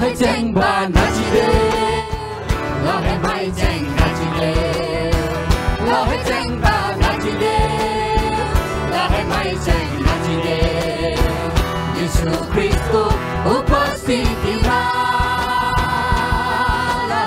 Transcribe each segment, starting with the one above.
hãy tranh bàn hát chi đê. Là hãy bay tranh hát chi đê. Là hãy tranh bàn hát chi đê. Là hãy bay tranh hát chi đê. Giêsu Christo upasti kita la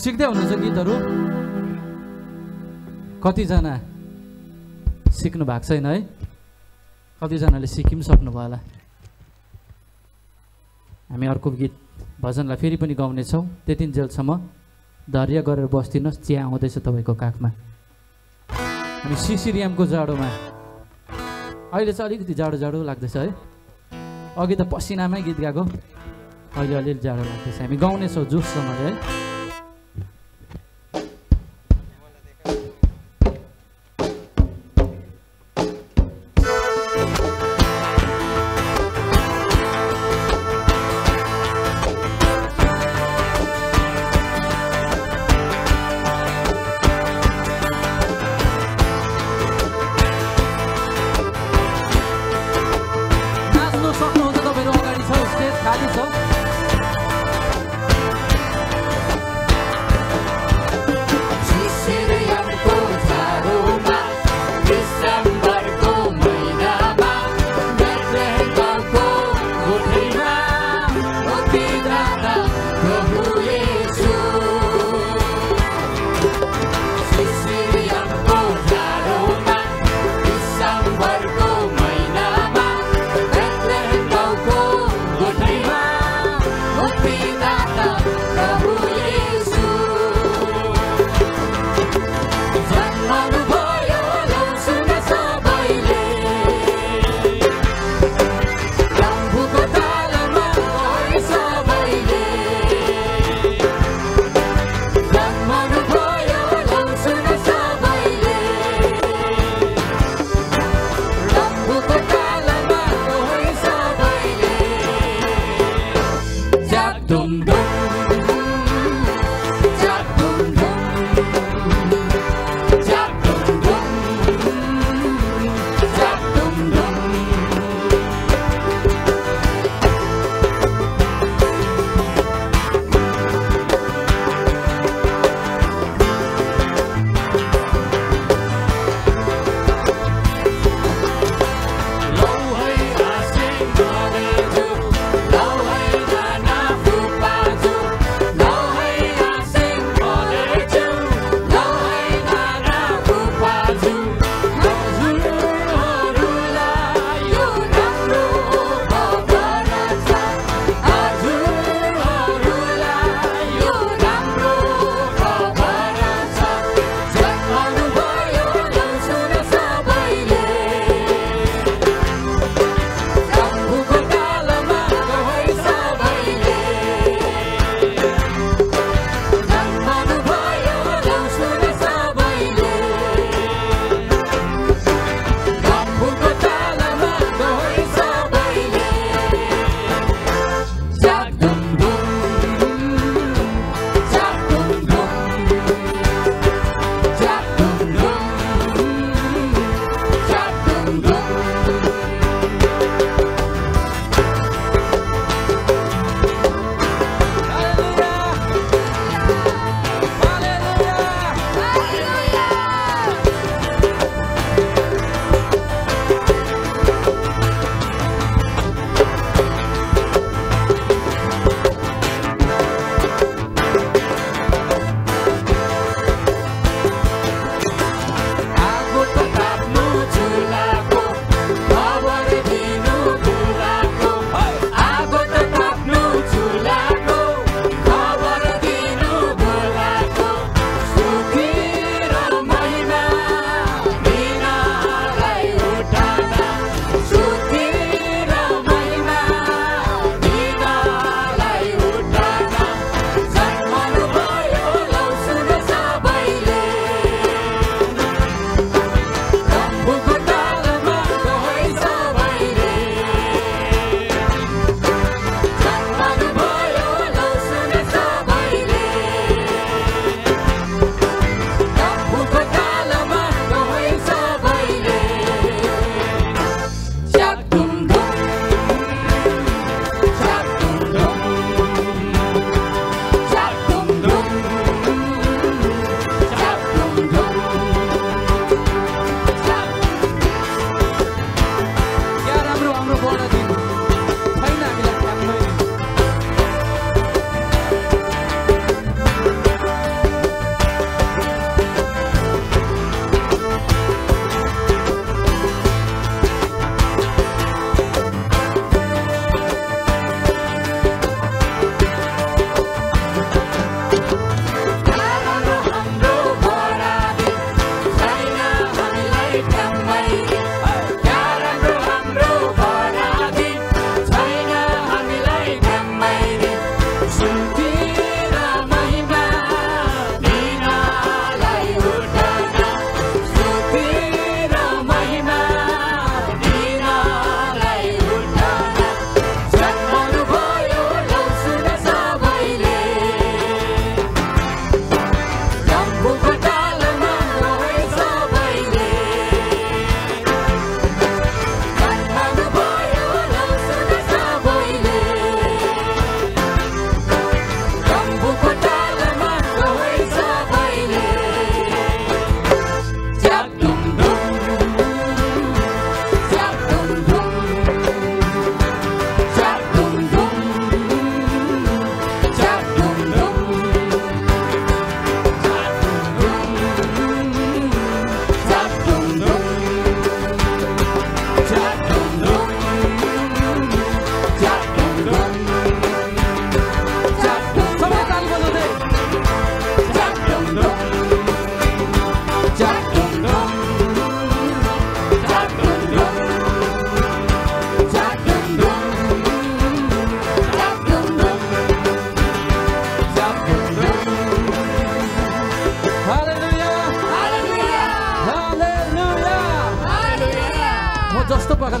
सिक्दै हुनुहुन्छ गीतहरू कतिजना सिक्नु भएको छैन है कतिजनाले सिकि पनि सक्नुभयो होला हामी अर्को गीत भजनलाई फेरि पनि गाउनेछौँ त्यतिन्जेलसम्म धैर्य गरेर बस्दिनुहोस् चिया आउँदैछ तपाईँको काखमा अनि सिसिरियामको जाडोमा अहिले चाहिँ अलिकति जाडो जाडो लाग्दैछ है अघि त पसिनामै गीत गाएको अहिले अलिअलि जाडो लाग्दैछ हामी गाउनेछौँ जोससँगले। है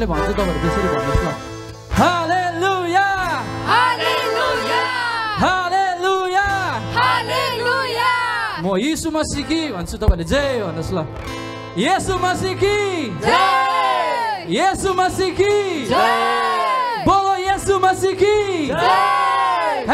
प्रकारले भन्छु तपाईँहरू त्यसरी भन्नुहोस् Hallelujah! म यीशु मसीह कि भन्छु तपाईँहरूले जय भन्नुहोस् ल येसु मसीह कि Jai! येसु! बोलो येसु Jai!